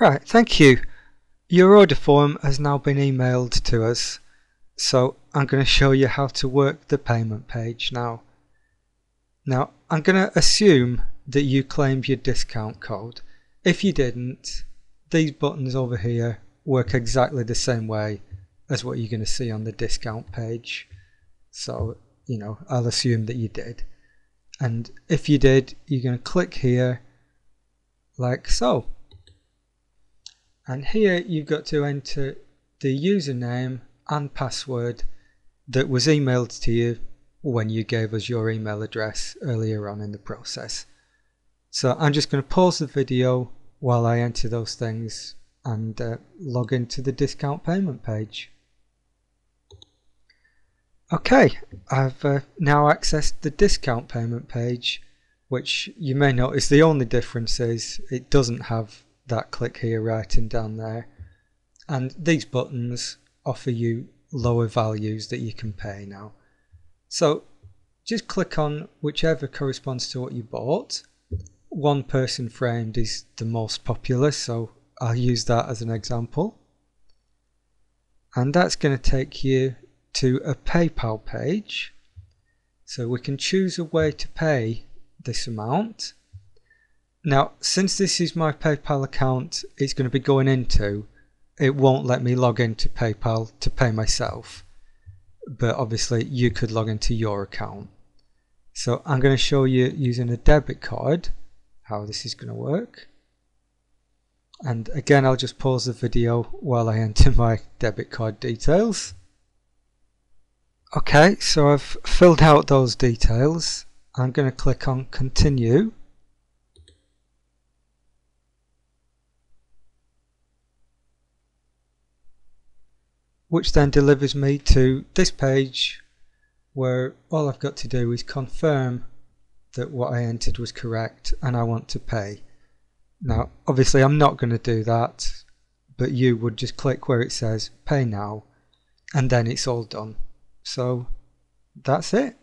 Right, thank you. Your order form has now been emailed to us, so I'm going to show you how to work the payment page now. Now, I'm going to assume that you claimed your discount code. If you didn't, these buttons over here work exactly the same way as what you're going to see on the discount page. So, you know, I'll assume that you did. And if you did, you're going to click here like so. And here you've got to enter the username and password that was emailed to you when you gave us your email address earlier on in the process. So I'm just going to pause the video while I enter those things and uh, log into the discount payment page. Okay, I've uh, now accessed the discount payment page, which you may notice the only difference is it doesn't have that click here writing down there. And these buttons offer you lower values that you can pay now. So just click on whichever corresponds to what you bought. One person framed is the most popular, so I'll use that as an example. And that's going to take you to a PayPal page. So we can choose a way to pay this amount. Now, since this is my PayPal account it's going to be going into, it won't let me log into PayPal to pay myself. But obviously you could log into your account. So I'm going to show you using a debit card how this is going to work. And again, I'll just pause the video while I enter my debit card details. Okay, so I've filled out those details. I'm going to click on continue. Which then delivers me to this page where all I've got to do is confirm that what I entered was correct and I want to pay. Now obviously I'm not going to do that but you would just click where it says pay now and then it's all done. So that's it.